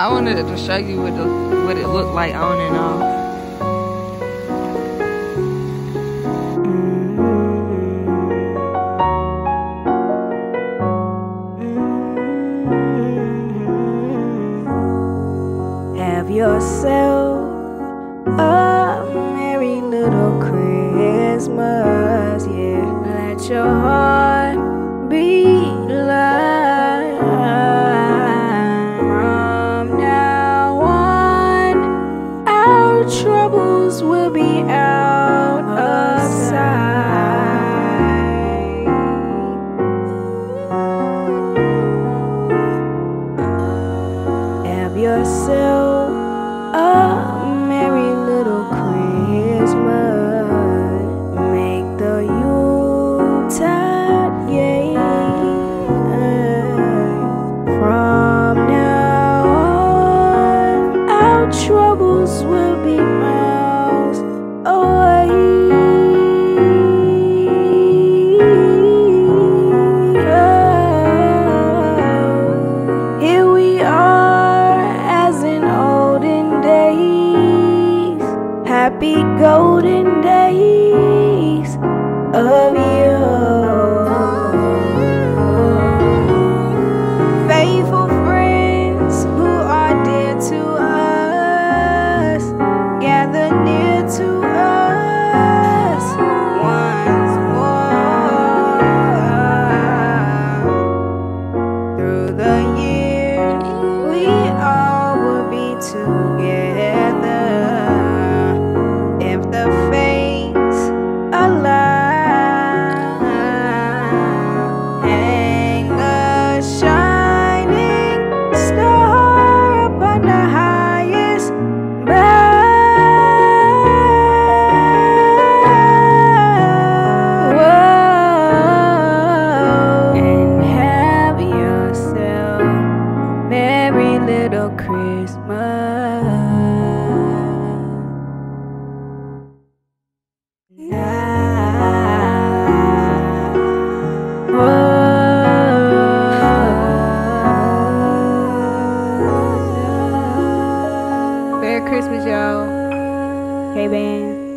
I wanted to show you what the what it looked like on and off. Have yourself a merry little Christmas, yeah. Let your heart be be out of sight. Have yourself happy golden days of yore. Faithful friends who are dear to us, gather near to us once more. Through the year, little Christmas. Merry Christmas, y'all. Hey, band.